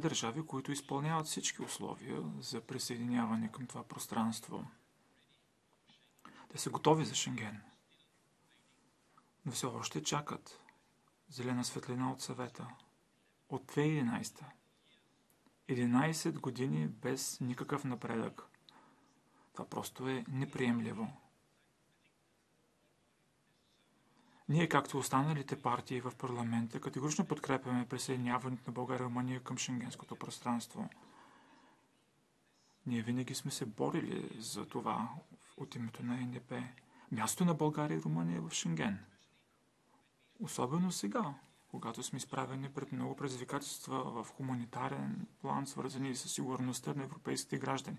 държави, които изпълняват всички условия за присъединяване към това пространство. Те са готови за Шенген, но все още чакат зелена светлина от съвета от 2011. 11 години без никакъв напредък. Това просто е неприемливо. Ние, както останалите партии в парламента, категорично подкрепяме присъединяването на България и Румъния към шенгенското пространство. Ние винаги сме се борили за това от името на НДП. Място на България и Румъния е в Шенген. Особено сега, когато сме изправени пред много предизвикателства в хуманитарен план, свързани с сигурността на европейските граждани.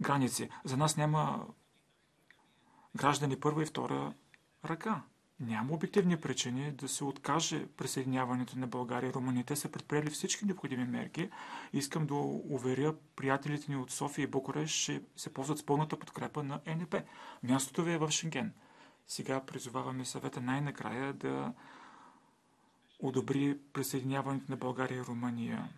Граници. За нас няма граждани първа и втора ръка. Няма обективни причини да се откаже присъединяването на България и Румъния. Те са предприели всички необходими мерки. Искам да уверя приятелите ни от София и Букуреш, че се ползват с пълната подкрепа на НП. Мястото ви е в Шенген. Сега призоваваме съвета най-накрая да одобри присъединяването на България и Румъния.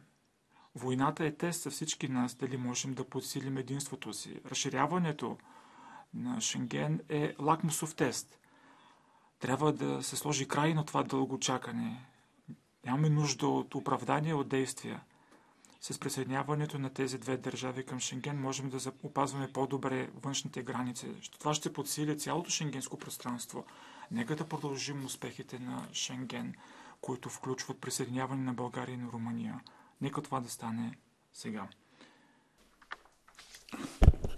Войната е тест за всички нас, дали можем да подсилим единството си. Разширяването на Шенген е лакмусов тест – трябва да се сложи край на това дълго чакане. Нямаме нужда от оправдания, от действия. С присъединяването на тези две държави към Шенген можем да опазваме по-добре външните граници. Това ще подсили цялото шенгенско пространство. Нека да продължим успехите на Шенген, които включват присъединяване на България и на Румъния. Нека това да стане сега.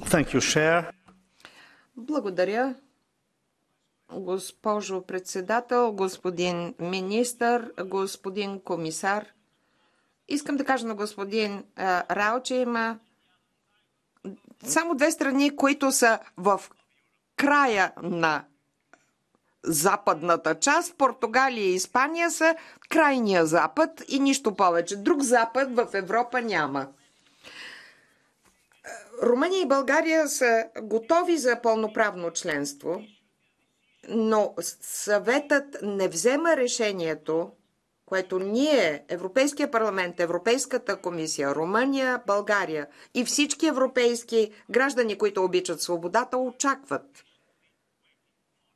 Thank you, Благодаря, госпожо председател, господин министър, господин комисар. Искам да кажа на господин Рао, че има само две страни, които са в края на западната част. Португалия и Испания са крайния запад и нищо повече. Друг запад в Европа няма. Румъния и България са готови за пълноправно членство – но съветът не взема решението, което ние, Европейския парламент, Европейската комисия, Румъния, България и всички европейски граждани, които обичат свободата, очакват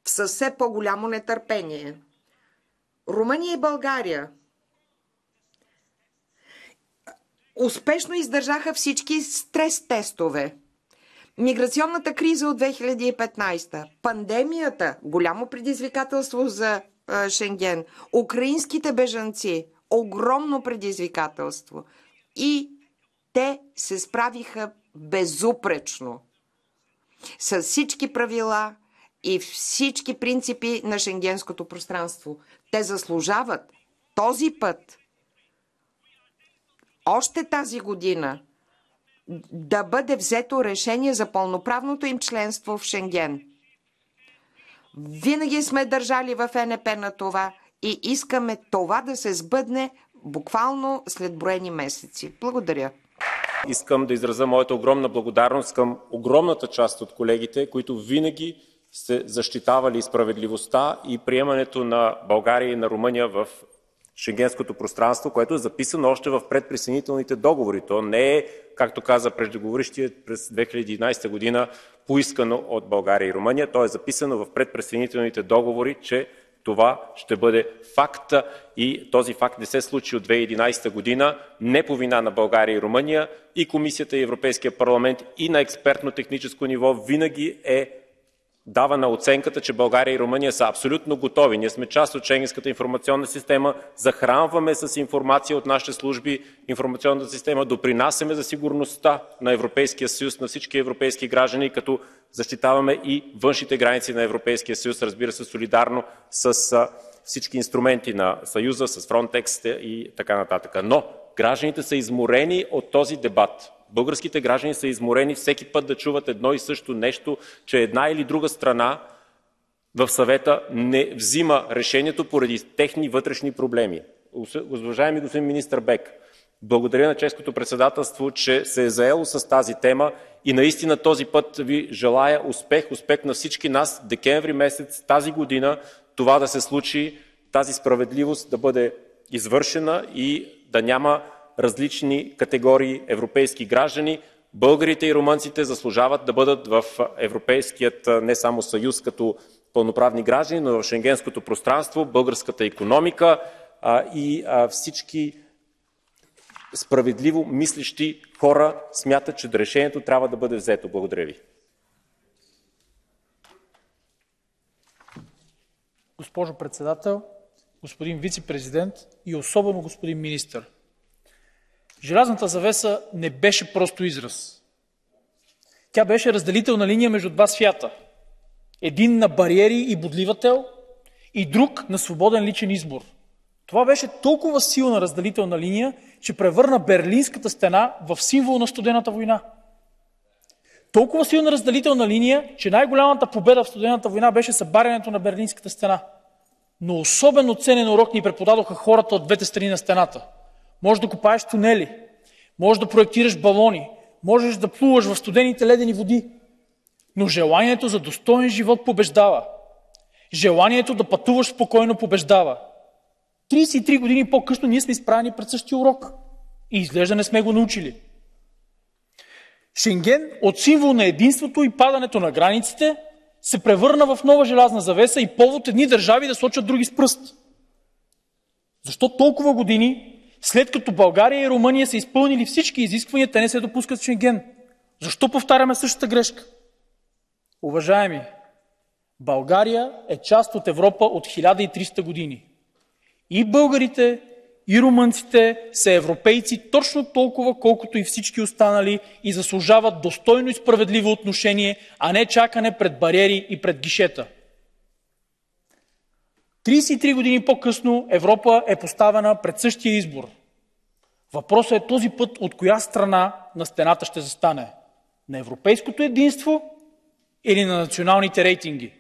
с все по-голямо нетърпение. Румъния и България успешно издържаха всички стрес тестове. Миграционната криза от 2015, пандемията, голямо предизвикателство за Шенген, украинските бежанци, огромно предизвикателство. И те се справиха безупречно с всички правила и всички принципи на шенгенското пространство. Те заслужават този път, още тази година, да бъде взето решение за пълноправното им членство в Шенген. Винаги сме държали в НП на това и искаме това да се сбъдне буквално след броени месеци. Благодаря. Искам да изразя моята огромна благодарност към огромната част от колегите, които винаги сте защитавали справедливостта и приемането на България и на Румъния в шенгенското пространство, което е записано още в предприсъединителните договори. То не е, както каза преждеговорищия през 2011 година, поискано от България и Румъния. То е записано в предприсъединителните договори, че това ще бъде факт и този факт не се случи от 2011 година, не по вина на България и Румъния и Комисията и Европейския парламент и на експертно-техническо ниво винаги е дава на оценката, че България и Румъния са абсолютно готови. Ние сме част от Шенгенската информационна система, захранваме с информация от нашите служби информационната система, допринасяме за сигурността на Европейския съюз, на всички европейски граждани, като защитаваме и външните граници на Европейския съюз, разбира се, солидарно с всички инструменти на Съюза, с Frontex и така нататък. Но гражданите са изморени от този дебат. Българските граждани са изморени всеки път да чуват едно и също нещо, че една или друга страна в съвета не взима решението поради техни вътрешни проблеми. Уважаеми господин министр Бек, благодаря на чешкото председателство, че се е заело с тази тема и наистина този път ви желая успех, успех на всички нас. Декември месец тази година това да се случи, тази справедливост да бъде извършена и да няма различни категории европейски граждани. Българите и румънците заслужават да бъдат в Европейският не само съюз като пълноправни граждани, но в шенгенското пространство, българската економика и всички справедливо мислещи хора смятат, че решението трябва да бъде взето. Благодаря ви. Госпожо председател, господин вице-президент и особено господин министър. Желязната завеса не беше просто израз. Тя беше разделителна линия между два свята. Един на бариери и бодливател и друг на свободен личен избор. Това беше толкова силна разделителна линия, че превърна Берлинската стена в символ на студената война. Толкова силна разделителна линия, че най-голямата победа в студената война беше събарянето на Берлинската стена. Но особено ценен урок ни преподадоха хората от двете страни на стената. Може да копаеш тунели, може да проектираш балони, можеш да плуваш в студените ледени води. Но желанието за достоен живот побеждава. Желанието да пътуваш спокойно побеждава. 33 години по-късно ние сме изправени пред същия урок. И изглежда не сме го научили. Шенген от символ на единството и падането на границите се превърна в нова желязна завеса и повод едни държави да сочат други с пръст. Защо толкова години, след като България и Румъния са изпълнили всички изисквания, те не се допускат Шенген? Защо повтаряме същата грешка? Уважаеми, България е част от Европа от 1300 години. И българите, и румънците са европейци точно толкова, колкото и всички останали и заслужават достойно и справедливо отношение, а не чакане пред бариери и пред гишета. 33 години по-късно Европа е поставена пред същия избор. Въпросът е този път от коя страна на стената ще застане. На европейското единство или на националните рейтинги.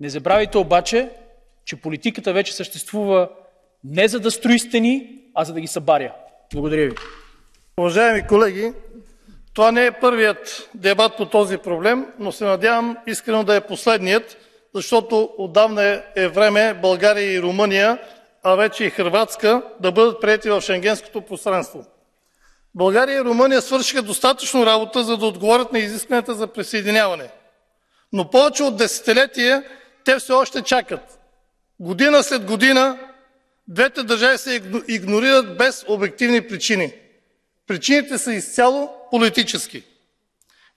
Не забравяйте обаче, че политиката вече съществува не за да строи стени, а за да ги събаря. Благодаря ви. Уважаеми колеги, това не е първият дебат по този проблем, но се надявам искрено да е последният, защото отдавна е време България и Румъния, а вече и Хрватска, да бъдат прияти в шенгенското пространство. България и Румъния свършиха достатъчно работа, за да отговорят на изискванията за присъединяване. Но повече от десетилетия те все още чакат. Година след година Двете държави се игнорират без обективни причини. Причините са изцяло политически.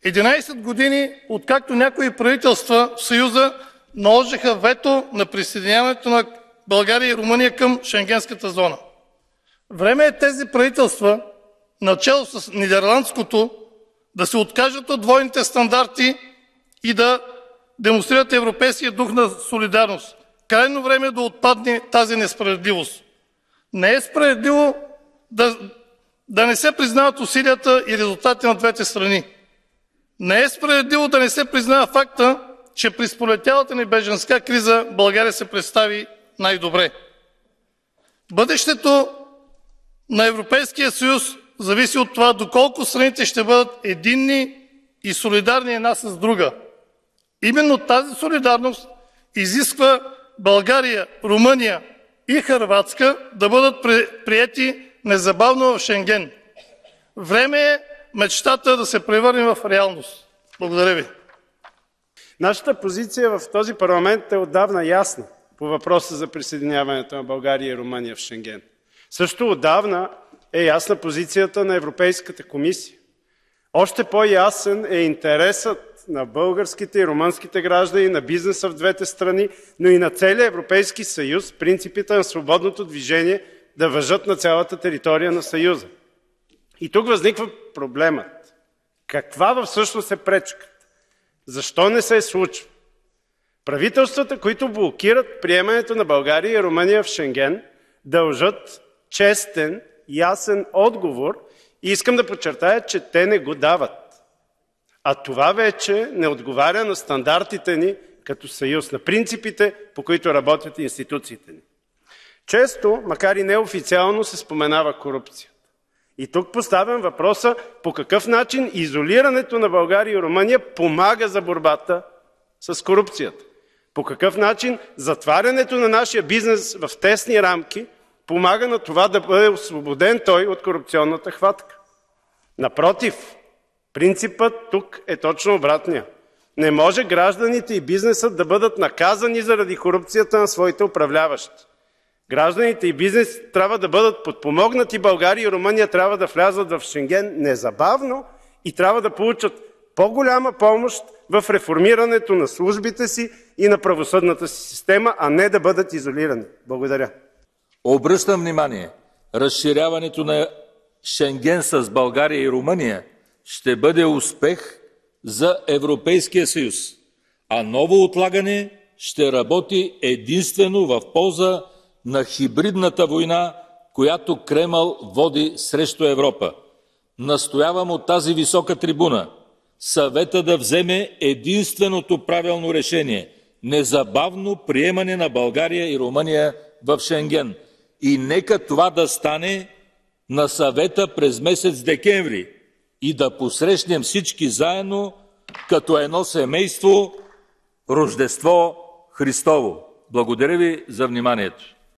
11 години, откакто някои правителства в Съюза наложиха вето на присъединяването на България и Румъния към Шенгенската зона. Време е тези правителства, начало с нидерландското, да се откажат от двойните стандарти и да демонстрират европейския дух на солидарност. Крайно време е да отпадне тази несправедливост. Не е справедливо да, да не се признават усилията и резултати на двете страни. Не е справедливо да не се признава факта, че при сполетялата ни беженска криза България се представи най-добре. Бъдещето на Европейския съюз зависи от това доколко страните ще бъдат единни и солидарни една с друга. Именно тази солидарност изисква България, Румъния и Хърватска да бъдат приети незабавно в Шенген. Време е мечтата да се превърне в реалност. Благодаря ви. Нашата позиция в този парламент е отдавна ясна по въпроса за присъединяването на България и Румъния в Шенген. Също отдавна е ясна позицията на Европейската комисия. Още по-ясен е интересът на българските и румънските граждани, на бизнеса в двете страни, но и на целия Европейски съюз принципите на свободното движение да въжат на цялата територия на Съюза. И тук възниква проблемът. Каква всъщност е пречката? Защо не се случва? Правителствата, които блокират приемането на България и Румъния в Шенген, дължат честен, ясен отговор и искам да подчертая, че те не го дават. А това вече не отговаря на стандартите ни като съюз, на принципите, по които работят институциите ни. Често, макар и неофициално, се споменава корупцията. И тук поставям въпроса по какъв начин изолирането на България и Румъния помага за борбата с корупцията. По какъв начин затварянето на нашия бизнес в тесни рамки помага на това да бъде освободен той от корупционната хватка. Напротив, принципът тук е точно обратния. Не може гражданите и бизнесът да бъдат наказани заради корупцията на своите управляващи. Гражданите и бизнес трябва да бъдат подпомогнати. България и Румъния трябва да влязат в Шенген незабавно и трябва да получат по-голяма помощ в реформирането на службите си и на правосъдната си система, а не да бъдат изолирани. Благодаря. Обръщам внимание, разширяването на Шенген с България и Румъния ще бъде успех за Европейския съюз, а ново отлагане ще работи единствено в полза на хибридната война, която Кремъл води срещу Европа. Настоявам от тази висока трибуна съвета да вземе единственото правилно решение – незабавно приемане на България и Румъния в Шенген. И нека това да стане на съвета през месец декември и да посрещнем всички заедно като едно семейство Рождество Христово. Благодаря ви за вниманието.